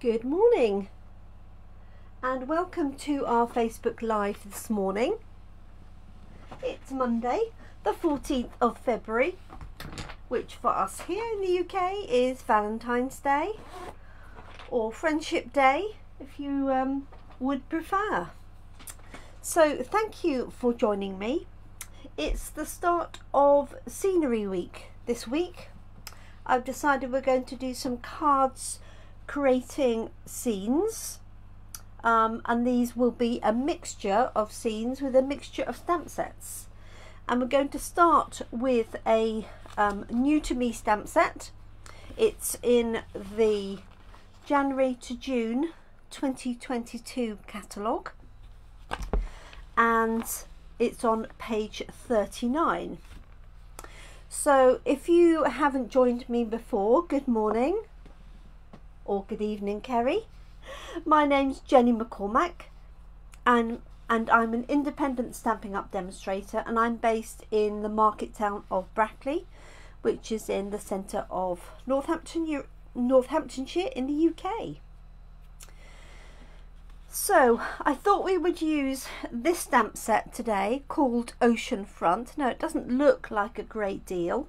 Good morning and welcome to our Facebook Live this morning. It's Monday, the 14th of February, which for us here in the UK is Valentine's Day or Friendship Day if you um, would prefer. So, thank you for joining me. It's the start of Scenery Week this week. I've decided we're going to do some cards creating scenes. Um, and these will be a mixture of scenes with a mixture of stamp sets. And we're going to start with a um, new to me stamp set. It's in the January to June 2022 catalogue. And it's on page 39 so if you haven't joined me before good morning or good evening, Kerry. My name's Jenny McCormac, and and I'm an independent Stampin' Up demonstrator, and I'm based in the market town of Brackley, which is in the centre of Northampton, Northamptonshire in the UK. So I thought we would use this stamp set today called Oceanfront. Now it doesn't look like a great deal,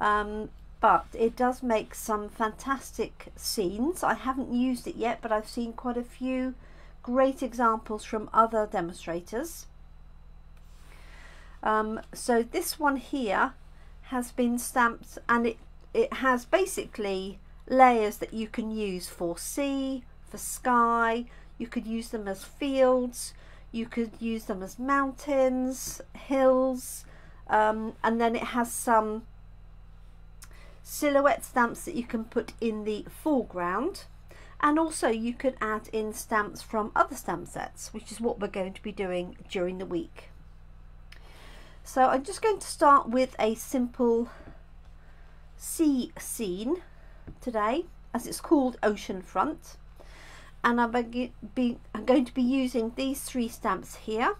um, but it does make some fantastic scenes. I haven't used it yet, but I've seen quite a few great examples from other demonstrators. Um, so this one here has been stamped and it, it has basically layers that you can use for sea, for sky, you could use them as fields, you could use them as mountains, hills, um, and then it has some silhouette stamps that you can put in the foreground. And also you can add in stamps from other stamp sets which is what we're going to be doing during the week. So I'm just going to start with a simple sea scene today as it's called ocean front. And I'm going to be using these three stamps here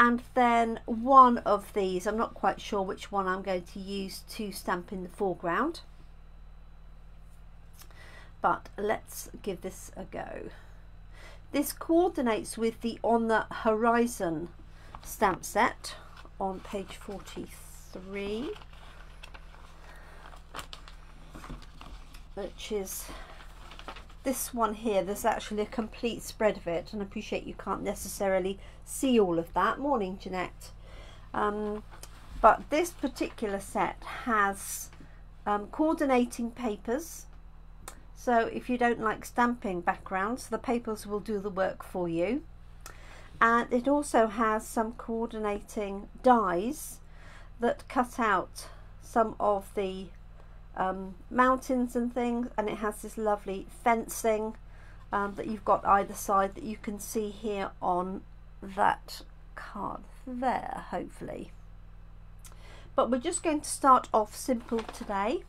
and then one of these I'm not quite sure which one I'm going to use to stamp in the foreground. But let's give this a go. This coordinates with the on the horizon stamp set on page 43 which is this one here there's actually a complete spread of it and I appreciate you can't necessarily see all of that. Morning Jeanette. Um, but this particular set has um, coordinating papers. So if you don't like stamping backgrounds the papers will do the work for you. And it also has some coordinating dies that cut out some of the um, mountains and things and it has this lovely fencing um, that you've got either side that you can see here on that card there hopefully. But we're just going to start off simple today.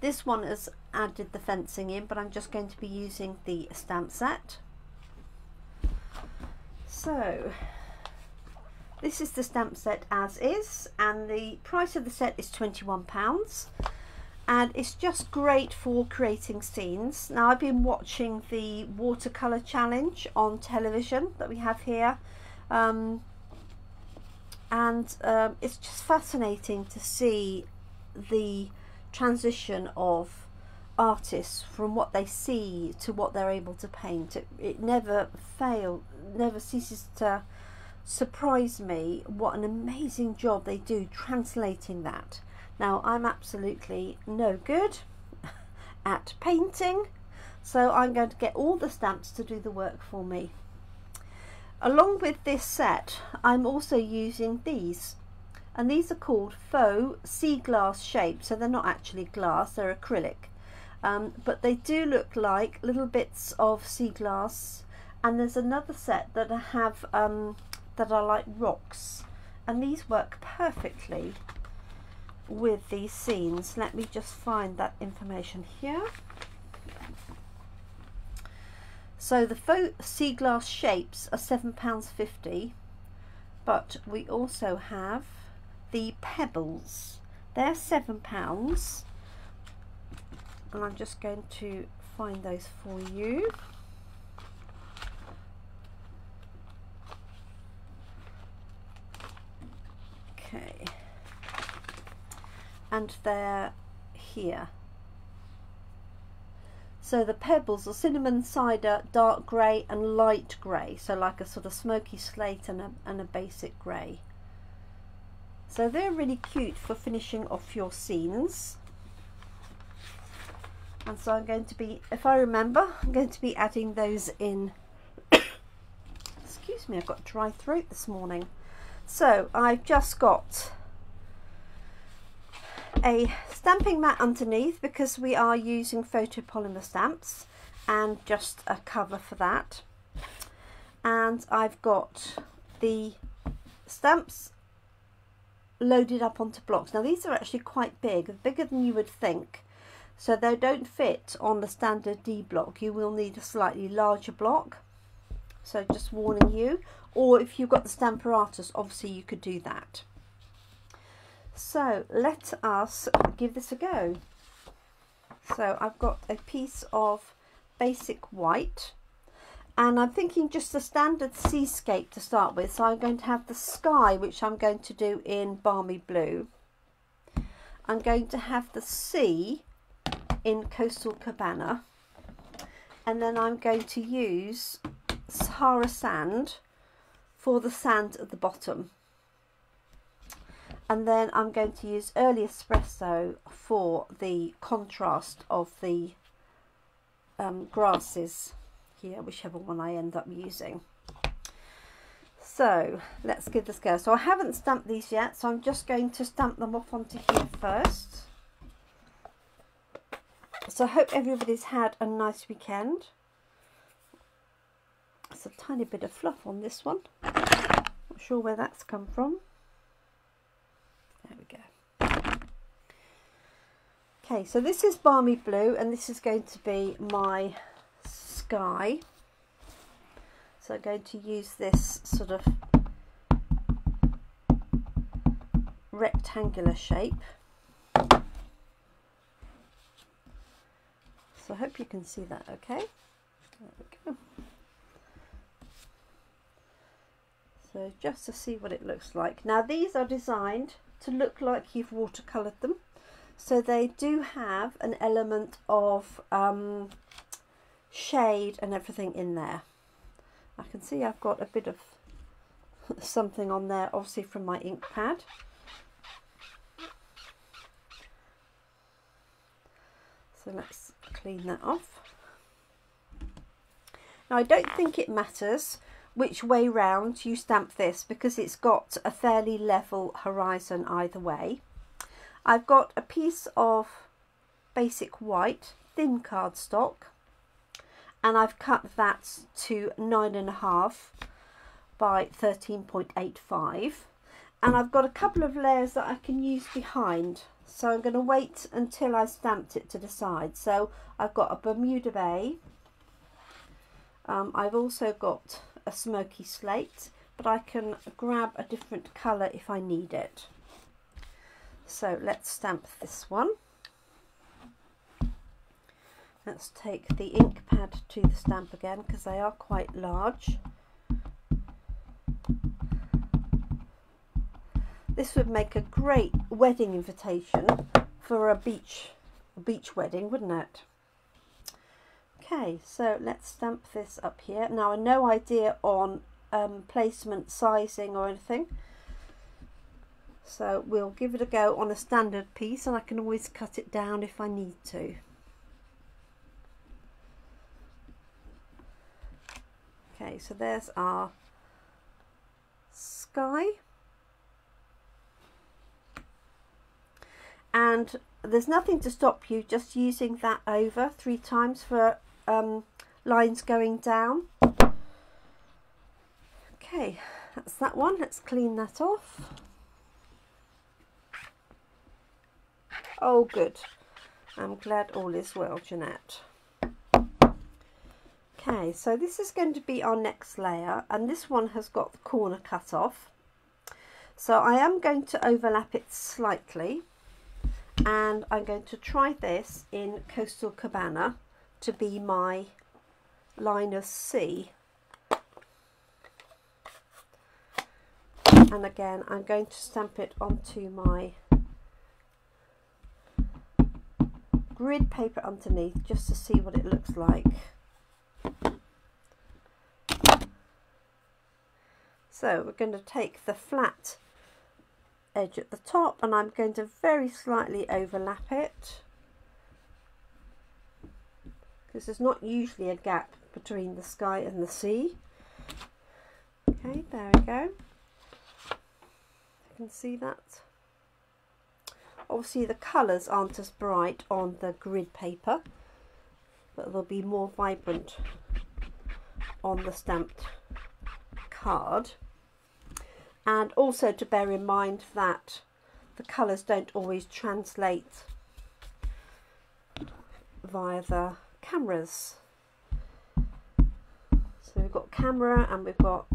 This one has added the fencing in but I'm just going to be using the stamp set. So this is the stamp set as is and the price of the set is £21 and it's just great for creating scenes. Now I've been watching the watercolour challenge on television that we have here um, and um, it's just fascinating to see the transition of artists from what they see to what they're able to paint. It, it never fail, never ceases to surprise me what an amazing job they do translating that. Now I'm absolutely no good at painting so I'm going to get all the stamps to do the work for me. Along with this set I'm also using these and these are called faux sea glass shapes so they're not actually glass they're acrylic um, but they do look like little bits of sea glass and there's another set that I have um, that are like rocks. And these work perfectly with these scenes. Let me just find that information here. So the faux sea glass shapes are £7.50 but we also have the pebbles. They're £7 and I'm just going to find those for you. Okay. And they're here. So the pebbles are cinnamon cider, dark grey and light grey. So like a sort of smoky slate and a, and a basic grey. So they're really cute for finishing off your scenes. And so I'm going to be, if I remember, I'm going to be adding those in. Excuse me, I've got dry throat this morning. So I've just got a stamping mat underneath because we are using photopolymer stamps and just a cover for that. And I've got the stamps loaded up onto blocks. Now these are actually quite big bigger than you would think. So they don't fit on the standard D block. You will need a slightly larger block. So just warning you or if you've got the Stamparatus obviously you could do that so let us give this a go. So I've got a piece of basic white and I'm thinking just a standard seascape to start with. So I'm going to have the sky, which I'm going to do in balmy blue. I'm going to have the sea in Coastal Cabana. And then I'm going to use Sahara sand for the sand at the bottom. And then I'm going to use early espresso for the contrast of the um, grasses here whichever one I end up using. So let's give this go. So I haven't stamped these yet so I'm just going to stamp them off onto here first. So I hope everybody's had a nice weekend. It's a tiny bit of fluff on this one not sure where that's come from there we go. Okay, so this is balmy blue and this is going to be my sky. So I'm going to use this sort of rectangular shape. So I hope you can see that okay. There we go. So just to see what it looks like. Now these are designed to look like you've watercoloured them. So they do have an element of um, shade and everything in there. I can see I've got a bit of something on there, obviously from my ink pad. So let's clean that off. Now I don't think it matters which way round you stamp this because it's got a fairly level horizon either way. I've got a piece of basic white thin cardstock and I've cut that to nine and a half by 13.85 and I've got a couple of layers that I can use behind. So I'm going to wait until I stamped it to decide so I've got a Bermuda Bay. Um, I've also got a smoky slate but I can grab a different colour if I need it. So let's stamp this one. Let's take the ink pad to the stamp again because they are quite large. This would make a great wedding invitation for a beach, a beach wedding, wouldn't it? Okay, so let's stamp this up here. Now, I no idea on um, placement, sizing or anything. So we'll give it a go on a standard piece and I can always cut it down if I need to. Okay, so there's our sky. And there's nothing to stop you just using that over three times for um, lines going down. Okay, that's that one. Let's clean that off. Oh, good. I'm glad all is well, Jeanette. Okay, so this is going to be our next layer, and this one has got the corner cut off. So I am going to overlap it slightly, and I'm going to try this in Coastal Cabana to be my line of sea. And again, I'm going to stamp it onto my grid paper underneath just to see what it looks like. So we're going to take the flat edge at the top and I'm going to very slightly overlap it because there's not usually a gap between the sky and the sea. Okay, there we go. You can see that. Obviously the colours aren't as bright on the grid paper, but they'll be more vibrant on the stamped card. And also to bear in mind that the colours don't always translate via the cameras. So we've got camera and we've got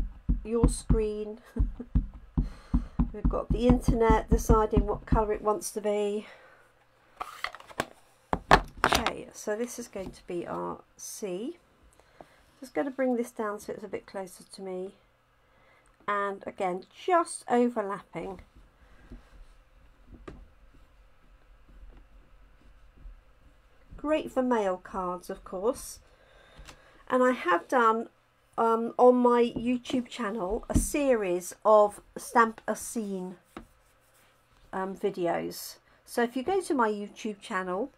your screen. we've got the internet deciding what colour it wants to be. Okay, so this is going to be our sea. Just going to bring this down so it's a bit closer to me. And again, just overlapping Great for male cards, of course. And I have done um, on my YouTube channel a series of stamp a scene um, videos. So if you go to my YouTube channel,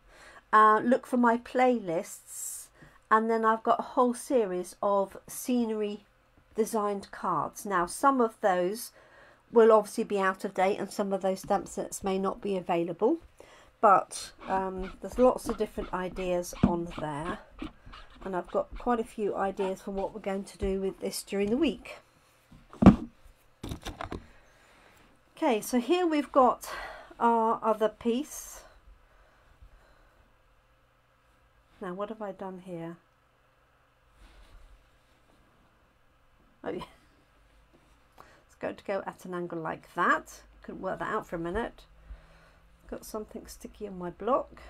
uh, look for my playlists, and then I've got a whole series of scenery designed cards. Now, some of those will obviously be out of date, and some of those stamp sets may not be available but um, there's lots of different ideas on there and I've got quite a few ideas for what we're going to do with this during the week. Okay, so here we've got our other piece. Now, what have I done here? Oh, yeah. It's going to go at an angle like that. Couldn't work that out for a minute got something sticky on my block.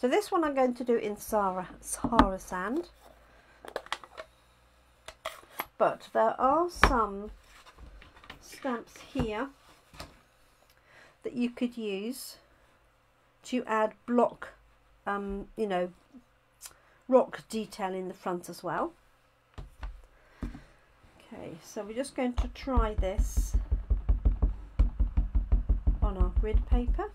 So this one I'm going to do in Sahara, Sahara sand. But there are some stamps here that you could use to add block, um, you know, rock detail in the front as well. Okay, so we're just going to try this on our grid paper.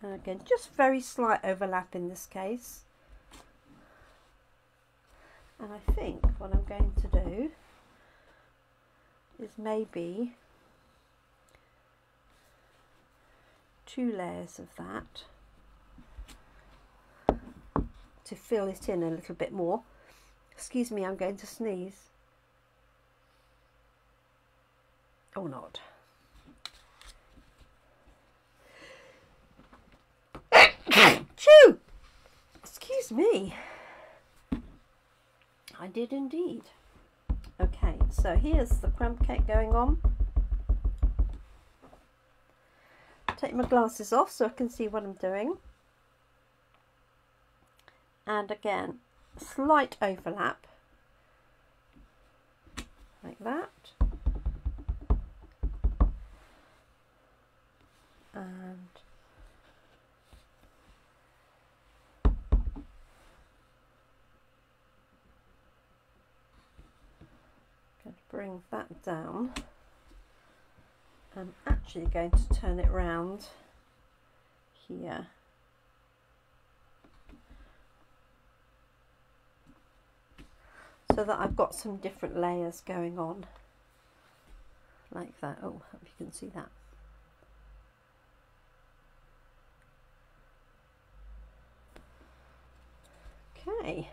And again, just very slight overlap in this case. And I think what I'm going to do is maybe two layers of that to fill it in a little bit more. Excuse me, I'm going to sneeze. Oh, or not. Chew! Excuse me. I did indeed. Okay, so here's the crumb cake going on. Take my glasses off so I can see what I'm doing. And again, slight overlap like that. And going to bring that down. I'm actually going to turn it round here. so that I've got some different layers going on like that. Oh, hope you can see that. Okay.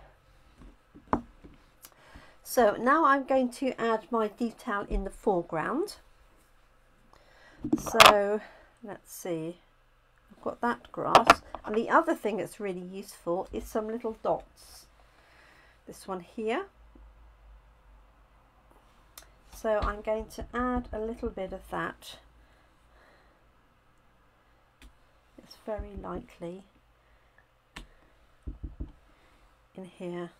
So now I'm going to add my detail in the foreground. So let's see, I've got that grass. And the other thing that's really useful is some little dots. This one here. So I'm going to add a little bit of that It's very likely in here.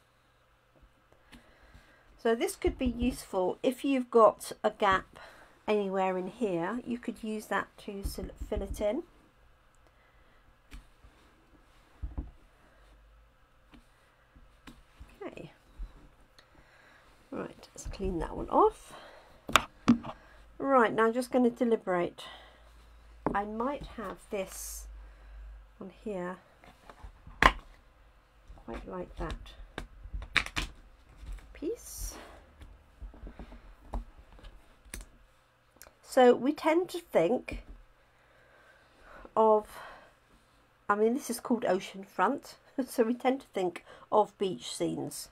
So this could be useful if you've got a gap anywhere in here. You could use that to fill it in. Okay. Right, let's clean that one off. Right, now I'm just going to deliberate. I might have this on here quite like that piece. So we tend to think of, I mean this is called ocean front, so we tend to think of beach scenes.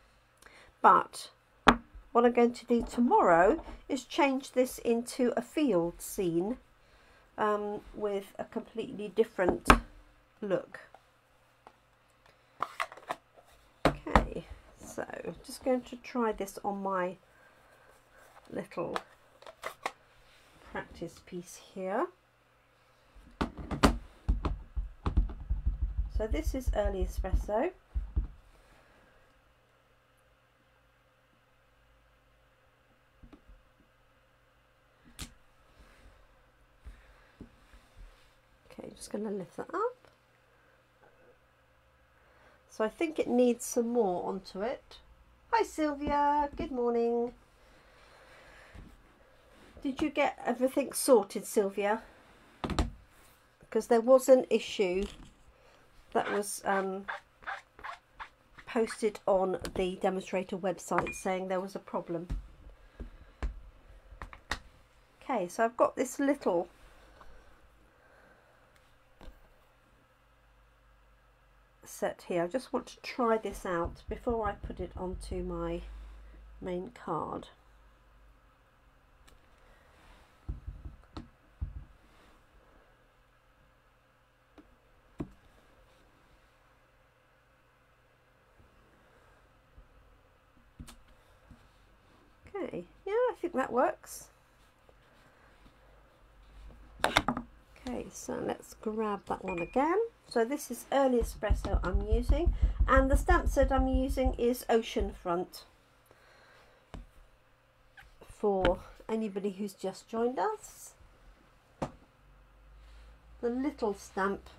But what I'm going to do tomorrow is change this into a field scene um, with a completely different look. Okay, so just going to try this on my little practice piece here. So this is early espresso. Okay, just going to lift that up. So I think it needs some more onto it. Hi Sylvia, good morning. Did you get everything sorted Sylvia? Because there was an issue that was um, posted on the demonstrator website saying there was a problem. Okay, so I've got this little set here. I just want to try this out before I put it onto my main card. Okay, yeah, I think that works. Okay, so let's grab that one again. So this is early espresso I'm using and the stamp set I'm using is Oceanfront for anybody who's just joined us. The little stamp.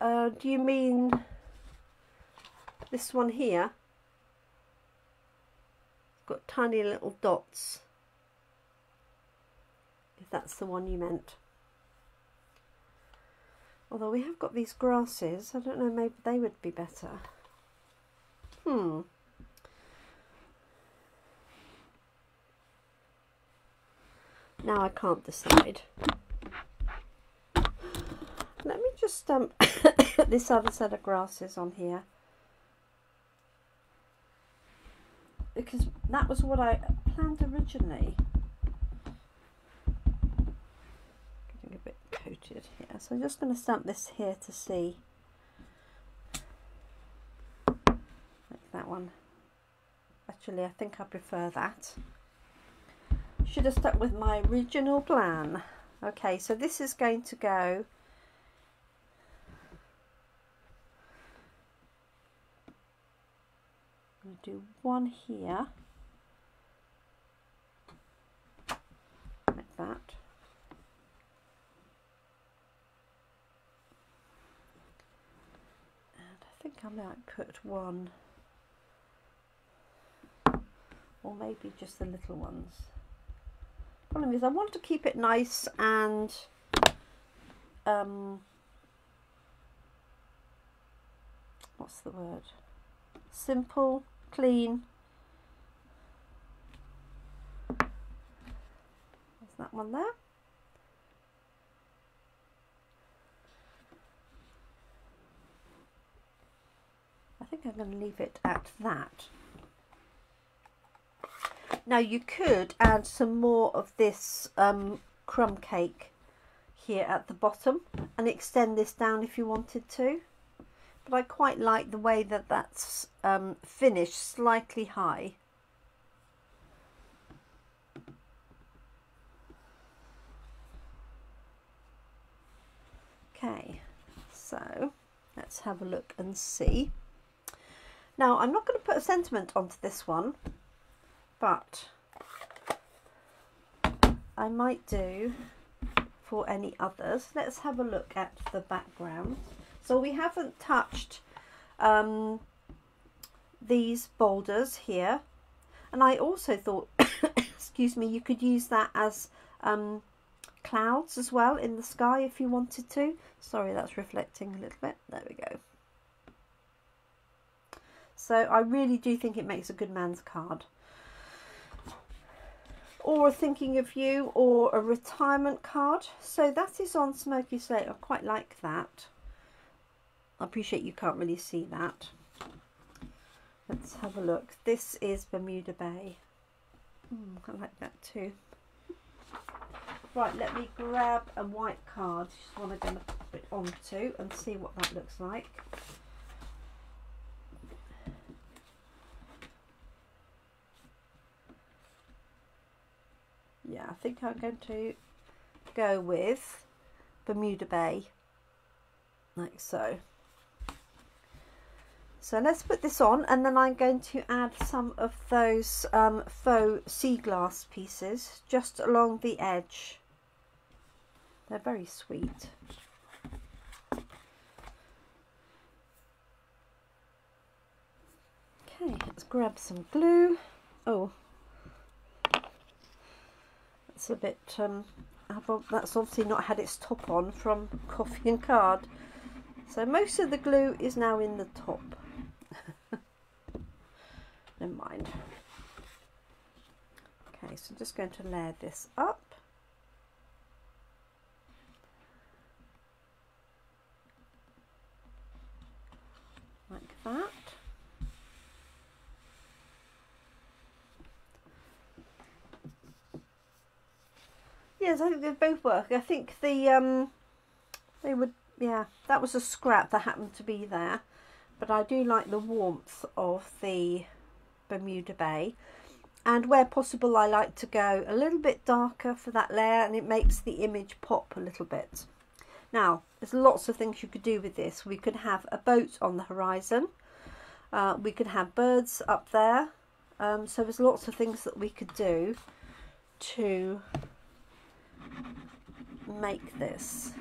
Uh, do you mean this one here? It's got tiny little dots. That's the one you meant. Although we have got these grasses, I don't know, maybe they would be better. Hmm. Now I can't decide. Let me just stamp this other set of grasses on here. Because that was what I planned originally. Here. So I'm just going to stamp this here to see. Like that one. Actually, I think I prefer that. Should have stuck with my original plan. Okay, so this is going to go do one here like that might put one or maybe just the little ones. Problem is I want to keep it nice and um, what's the word? Simple, clean. There's that one there. think I'm going to leave it at that. Now you could add some more of this um, crumb cake here at the bottom and extend this down if you wanted to. But I quite like the way that that's um, finished slightly high. Okay, so let's have a look and see. Now, I'm not going to put a sentiment onto this one, but I might do for any others. Let's have a look at the background. So we haven't touched um, these boulders here. And I also thought, excuse me, you could use that as um, clouds as well in the sky if you wanted to. Sorry, that's reflecting a little bit. There we go. So I really do think it makes a good man's card. Or a thinking of you or a retirement card. So that is on Smoky Slate. I quite like that. I appreciate you can't really see that. Let's have a look. This is Bermuda Bay. Mm, I like that too. Right, let me grab a white card. Just going to put it onto and see what that looks like. Yeah, I think I'm going to go with Bermuda Bay, like so. So let's put this on and then I'm going to add some of those um, faux sea glass pieces just along the edge. They're very sweet. Okay, let's grab some glue. Oh, that's a bit, um, that's obviously not had its top on from coffee and card. So most of the glue is now in the top. Never mind. Okay, so I'm just going to layer this up. Like that. Yes, I think they both work. I think the um, they would yeah that was a scrap that happened to be there, but I do like the warmth of the Bermuda Bay, and where possible I like to go a little bit darker for that layer, and it makes the image pop a little bit. Now, there's lots of things you could do with this. We could have a boat on the horizon. Uh, we could have birds up there. Um, so there's lots of things that we could do to make this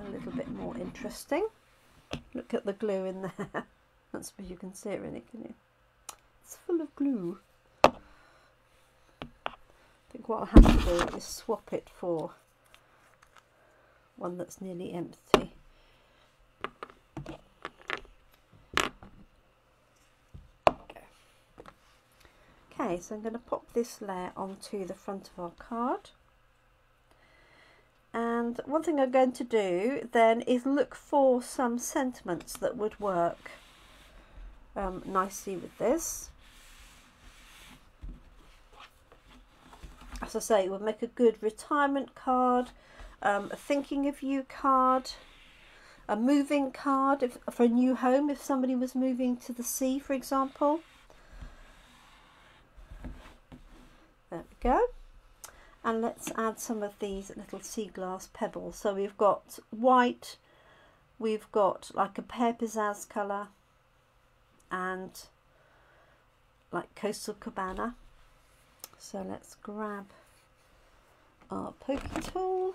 a little bit more interesting. Look at the glue in there. That's where you can see it really, can you? It's full of glue. I think what I'll have to do is swap it for one that's nearly empty. Okay, so I'm going to pop this layer onto the front of our card. And one thing I'm going to do then is look for some sentiments that would work um, nicely with this. As I say, it would make a good retirement card, um, a thinking of you card, a moving card if, for a new home if somebody was moving to the sea, for example. There we go. And let's add some of these little sea glass pebbles. So we've got white, we've got like a pear pizzazz colour and like Coastal Cabana. So let's grab our pokey tool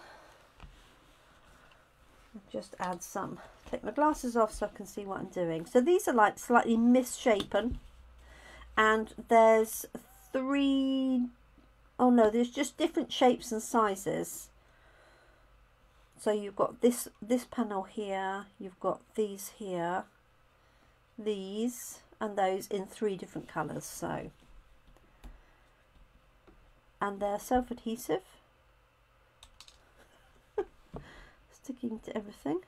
just add some take my glasses off so I can see what I'm doing so these are like slightly misshapen and there's three oh no there's just different shapes and sizes. So you've got this this panel here you've got these here these and those in three different colors so. And they're self-adhesive. Sticking to everything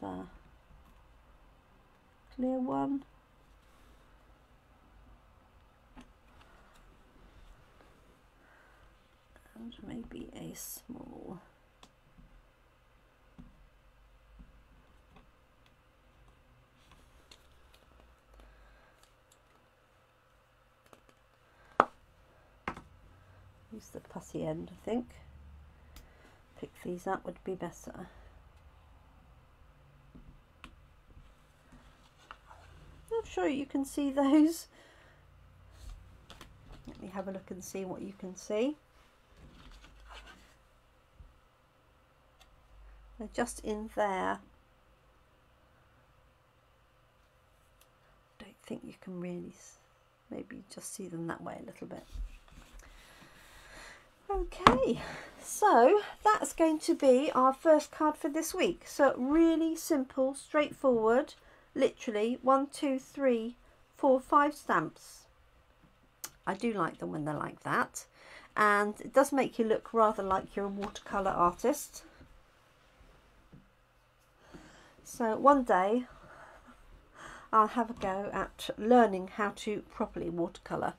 that. Clear one. And maybe a small. Use the putty end, I think. Pick these up would be better. Sure you can see those. Let me have a look and see what you can see. They're just in there. Don't think you can really maybe just see them that way a little bit. Okay, so that's going to be our first card for this week. So really simple, straightforward, literally one, two, three, four, five stamps. I do like them when they're like that. And it does make you look rather like you're a watercolour artist. So one day I'll have a go at learning how to properly watercolour.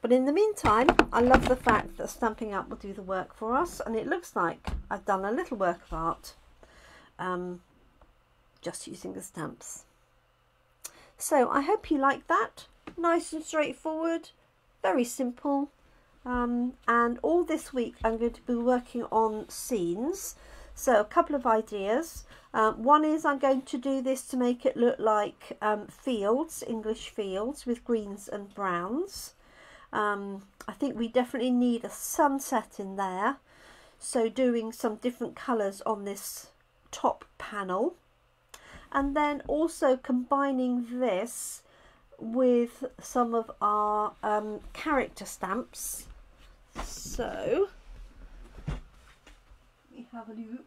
But in the meantime, I love the fact that Stampin' Up will do the work for us. And it looks like I've done a little work of art um, just using the stamps. So I hope you like that. Nice and straightforward, very simple. Um, and all this week I'm going to be working on scenes. So a couple of ideas. Um, one is I'm going to do this to make it look like um, fields, English fields with greens and browns. Um, I think we definitely need a sunset in there. So doing some different colours on this top panel. And then also combining this with some of our um, character stamps. So, let me have a look.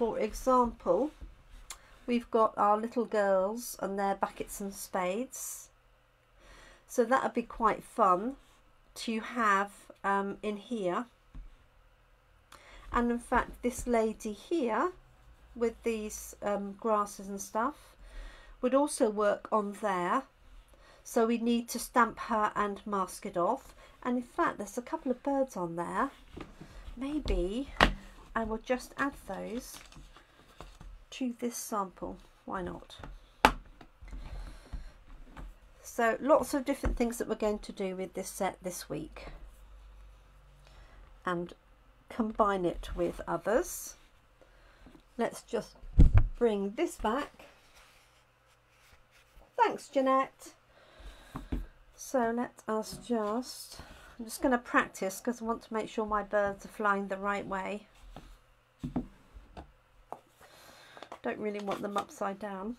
For example, we've got our little girls and their buckets and spades. So that would be quite fun to have um, in here. And in fact, this lady here with these um, grasses and stuff would also work on there. So we need to stamp her and mask it off. And in fact, there's a couple of birds on there. Maybe I will just add those to this sample. Why not? So lots of different things that we're going to do with this set this week and combine it with others. Let's just bring this back. Thanks Jeanette. So let us just, I'm just going to practice because I want to make sure my birds are flying the right way. Don't really want them upside down.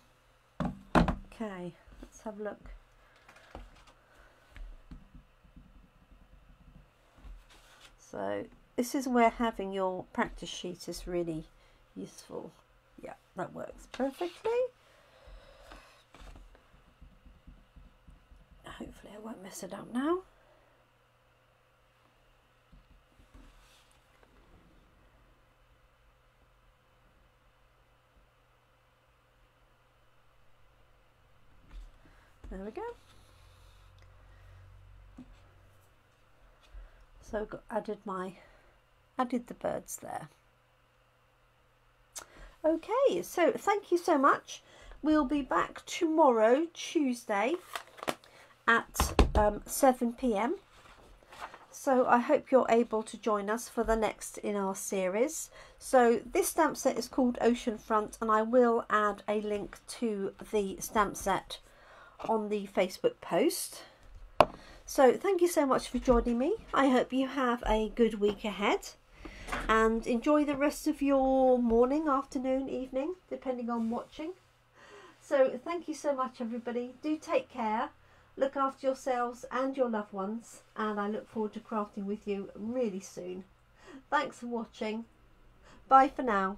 Okay, let's have a look. So this is where having your practice sheet is really useful. Yeah, that works perfectly. Hopefully I won't mess it up now. There we go. So added my added the birds there. Okay, so thank you so much. We'll be back tomorrow, Tuesday, at um, 7 p.m. So I hope you're able to join us for the next in our series. So this stamp set is called Oceanfront and I will add a link to the stamp set on the Facebook post. So thank you so much for joining me. I hope you have a good week ahead and enjoy the rest of your morning, afternoon, evening, depending on watching. So thank you so much everybody. Do take care. Look after yourselves and your loved ones and I look forward to crafting with you really soon. Thanks for watching. Bye for now.